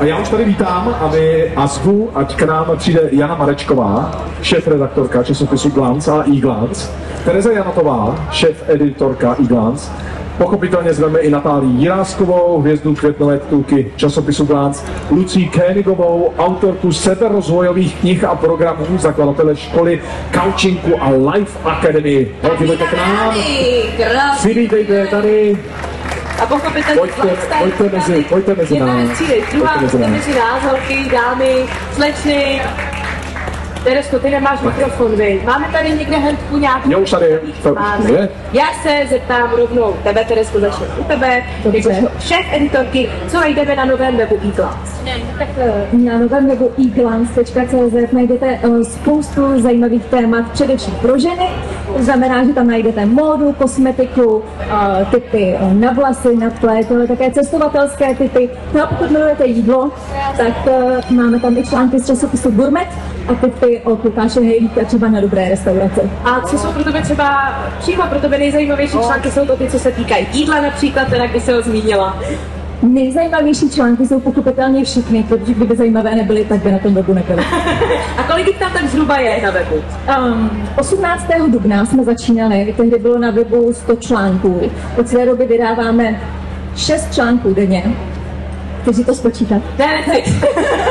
A já už tady vítám a, my, a zvu, ať k nám přijde Jana Marečková, šéf-redaktorka časopisu Glance a e-Glance, Tereza Janatová, šéf-editorka e-Glance, Pochopitelně zveme i Natálii Jiráskovou, hvězdu květnové titulky časopisu Glance, Lucí Kénigovou, autorku seberozvojových knih a programů, zakladatele školy Coachinku a Life Academy. Pojďte k nám. Přivítejte tady. A pochopitelně Pojďte, pojďte mezi, pojďte mezi Jedna nás. věc přijde, druhá mezi nás, holky, dámy, slečny. Teresko, ty nemáš mikrofon, vy. Máme tady někde hendku nějakou? Jo, už tady je. Máme. Já se zeptám rovnou tebe, Teresko, začnu u tebe. Dobře. Šéf editorky, co najdeme na novém webu e-class? Tak eh, na novém webu eglance.cz najdete eh, spoustu zajímavých témat, především pro ženy. To znamená, že tam najdete módu, kosmetiku, eh, typy na vlasy, na plet, ale také cestovatelské typy. No a pokud milujete jídlo, tak máme tam i články z časopisu Gourmet a typy od Lukáše Hejlíka třeba na dobré restaurace. A co jsou pro tebe třeba přímo pro tebe nejzajímavější články? Jsou to ty, co se týkají jídla například, teda když se ho zmínila. Nejzajímavější články jsou pochopitelně všechny, protože kdyby zajímavé nebyly, tak by na tom webu nebyly. A kolik jich tam tak zhruba je na webu? Um, 18. dubna jsme začínali, tehdy bylo na webu 100 článků. Po celé době vydáváme 6 článků denně. Si to spočítat. Ne, ne,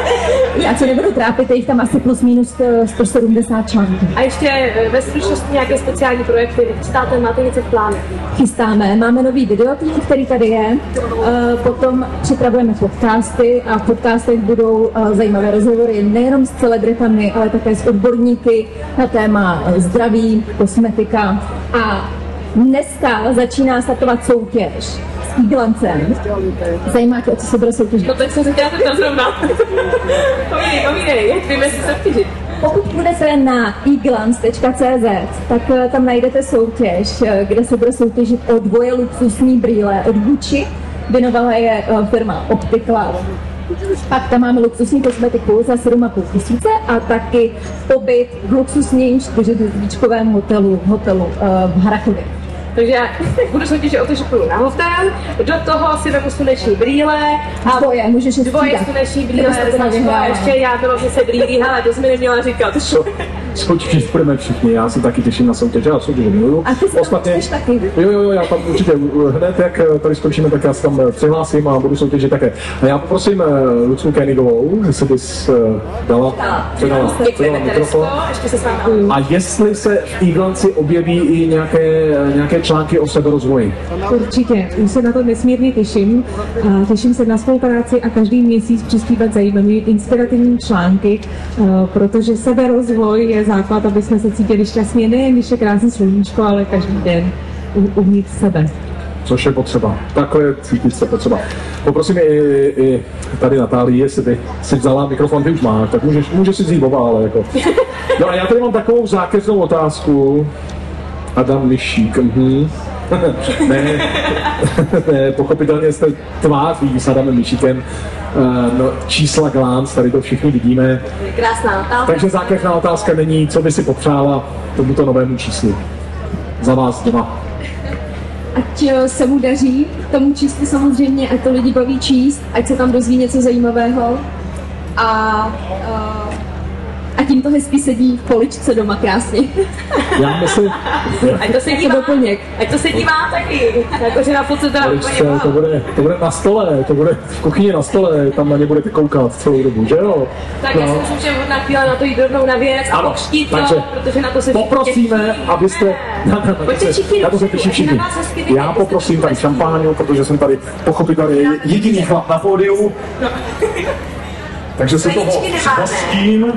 Já se nebudu trápit, je jich tam asi plus minus eh, 170 článků. A ještě eh, ve stručnosti nějaké speciální projekty, chystáte, máte něco v plánu? Chystáme, máme nový videotým, který tady je, Eh, potom připravujeme podcasty a v podcastech budou eh, zajímavé rozhovory nejenom s celebritami, ale také s odborníky na téma eh, zdraví, kosmetika a dneska začíná startovat soutěž s Eaglancem. Zajímá tě, o co se bude soutěžit? No teď jsem se chtěla zeptat zrovna. povídej, povídej, jak víme, se vtěžit. Pokud půjdete na eglance.cz, tak eh, tam najdete soutěž, eh, kde se bude soutěžit o dvoje luxusní brýle od Gucci. Věnovala je eh, firma Opticla. Pak tam máme luxusní kosmetiku za 7,5 tisíce a taky pobyt v luxusním čtyřhvězdičkovém hotelu, hotelu v Harachově. Takže budu soutěžit o to, že půjdu na hotel, do toho si vemu sluneční brýle a Dvoje, můžeš je dvoje sluneční brýle, ještě já bylo, že se brýlí, hele, to jsi mi neměla říkat. Co? Soutěžit budeme všichni, já se taky těším na soutěž, já soutěže miluju. A ty se chceš taky? Jo, jo, jo, já tam určitě hned, jak tady skončíme, tak já se tam eh, přihlásím a budu soutěžit také. A já poprosím eh, Lucku Kenigovou, jestli bys eh, dala, předala, předala mikrofon. A jestli se v Eaglanci objeví i nějaké, nějaké články o seberozvoji. Určitě, už se na to nesmírně těším. A těším se na spolupráci a každý měsíc přispívat zajímavými inspirativní články, protože seberozvoj je základ, aby jsme se cítili šťastně nejen když je krásné sluníčko, ale každý den u- uvnitř sebe. což je potřeba. Takhle cítit se potřeba. Poprosím i, i tady Natálii, jestli by si vzala mikrofon, ty už máš, tak můžeš, můžeš si vzít oba, ale jako. No a já tady mám takovou zákeřnou otázku. Adam Myšík, mhm. ne, ne, pochopitelně jste tváří s Adamem Myšíkem. Uh, no, čísla Glance, tady to všichni vidíme. Krásná Natálka. Takže zákeřná otázka není, co by si popřála tomuto novému číslu. Za vás dva. Ať eh, se mu daří tomu číslu samozřejmě, ať to lidi baví číst, ať se tam dozví něco zajímavého a, uh, a tím to hezky sedí v poličce doma krásně. Já myslím, Ať to se Jako dívá, doplněk. ať to se dívá taky. Jakože na fotce teda Poličce, to bude, to bude na stole, to bude v kuchyni na stole, tam na ně budete koukat celou dobu, že jo? Tak já si myslím, že je vhodná chvíle na to jít rovnou na věc a takže to, protože na to se Poprosíme, abyste... Na, na, na, Pojďte se- všichni na to se těší ať všichni. na Já poprosím tady šampáňu, protože jsem tady pochopitelně jediný chlap na pódiu. Takže se toho zhostím.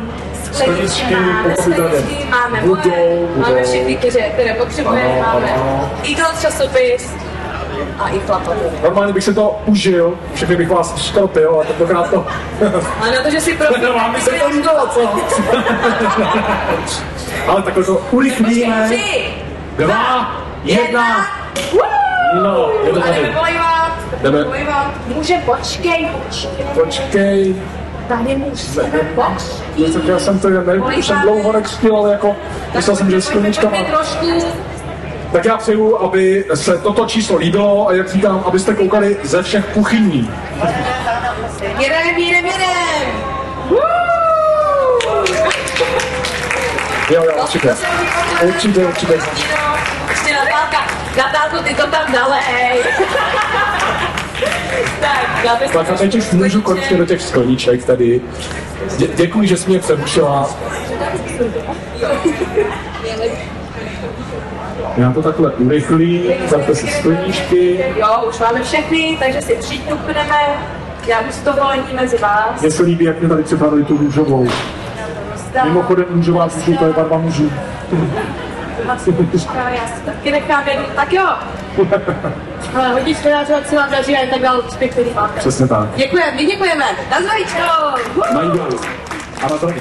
Skleničky pochopitelně skleničky máme, budou, máme budou. všechny, které, které potřebujeme, máme ano. Eagle časopis a i chlapa. Normálně bych si to užil, všechny bych vás škorpil, a tentokrát to... Ale na to, že si pro... Vám by se to líbilo, co? Ale takhle to urychlíme. Tři, Dva, jedna. No, je to tady. jdeme. Může, počkej, počkej, Počkej. Tady musíme. Tak já jsem to, nevím, už jsem dlouho nekřtil, ale jako, myslel jsem, že s trošku. Tak já přeju, aby se toto číslo líbilo a jak říkám, abyste koukali ze všech kuchyní. Jedem, jedem, jedem! Jo, jo, určitě. Určitě, určitě. Ještě Natálka, Natálku, ty to tam dalej. tak, já bych Tak a teď už můžu konečně do těch skleniček tady. Dě- děkuji, že jsi mě přerušila. Já to takhle urychlím, zapte si skleníčky. Jo, už máme všechny, takže si přiťukneme. Já už to volení mezi vás. Mně se líbí, jak mě tady připravili tu růžovou. Mimochodem růžová růžu, to je barva mužů. Já si taky nechám jednu. Tak jo. Ale hodně scénářů, ať se vám daří a tak dál úspěch, který máte. Přesně tak. Děkujeme, my děkujeme. Na zdravíčko. Na jídlo. A na zdraví.